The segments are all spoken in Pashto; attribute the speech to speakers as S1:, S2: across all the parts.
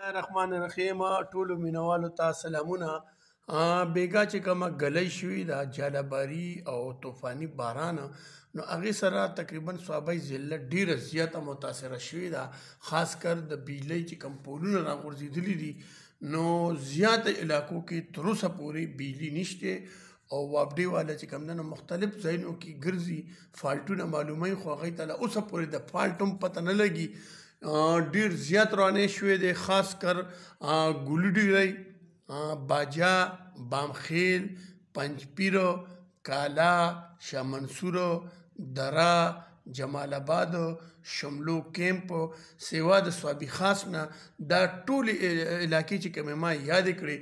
S1: الرحمن الرحیم ټولو مینوالو ته سلامونه بیګا چې کومه ګلۍ شوې ده جالباری او طوفاني باران نو هغه سره تقریبا صوابۍ ضلع ډیره زیاته متاثره شوې ده خاص کر د بجلی چې کوم پولونه راغورځېدلي دي نو زیات علاقو کې تر اوسه پورې بجلی نشته او وابډي والا چې کوم نه مختلف ځایونو کې ګرځي فالټونه معلوموي خو هغوی ته له اوسه پورې د فالټ هم پته نه لګي ډیر زیات رانه شوی دی خاص کر ګولي ډیری باجا بامخیل پنجپیر کالا شاه منصور درا جمال آباد شملو کیمپ سیوا د سوابي خاص نه دا ټول علاقې چې کومه ما یاد کړې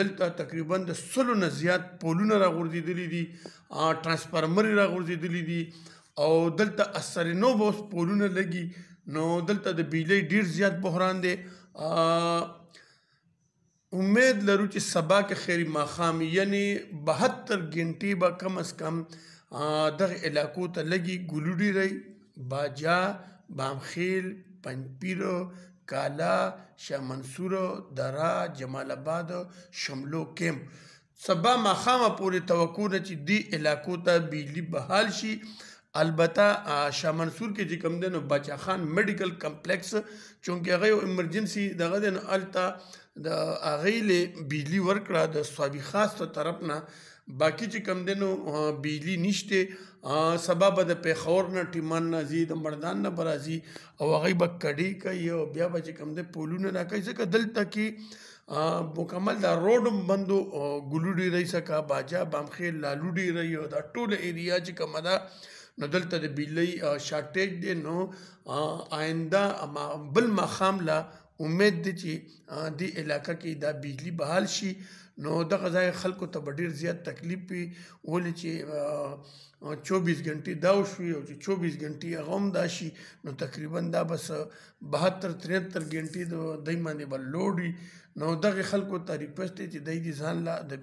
S1: دلته تقریبا د سلو نه زیات پولونه راغورځېدلې دي ترانسفارمر راغورځېدلې دي او دلته اثر نو بوس پولونه لګي نو دلته د بجلی ډیر زیات بحران دی امید لرو چې سبا که خیری ماخام یعنی 72 ګنټې به کم از کم دغه علاقو ته لګي ګلوډی رای باجا بامخیل پنځپیر کالا شاه منصور درا جمال آباد شملو کیمپ سبا ماښامه پورې توقع ده چې دې علاقو ته بجلی بحال شي البته شاه منصور کې چې کوم دی نو باچا خان میډیکل کمپلیکس چونکې هغه یو ایمرجنسي دغه دی نو هلته د هغې لې بجلي ورکړه د صوابي خاص ته طرف نه باقي چې کوم دی نو بجلي نشته سبا به د پېښور نه ټیمان نه ځي د مردان نه به راځي او هغوی به کډې کوي او بیا به چې کوم دی پولونه راکوي ځکه دلته کې مکمل دا روډ هم بندو او ګلو ډیری څخه باجه بامخیل لالو ډیری او دا ټوله ایریا چې کومه ده نو دلته د بجلۍ شارټیج دی نو آینده بل ماښام له امید دی چې دې علاقه کې دا بجلي بحال شي نو دغه ځای خلکو ته به ډېر زیات تکلیف وي ولې چې چوبیس ګنټې دا وشوې او چې چوبیس ګنټې هغه هم دا شي نو تقریبا دا به څه 72 73 ګنټې د دای باندې بل لوډ وي نو دغه خلکو ته ریکوست دی چې دای دې ځان لا د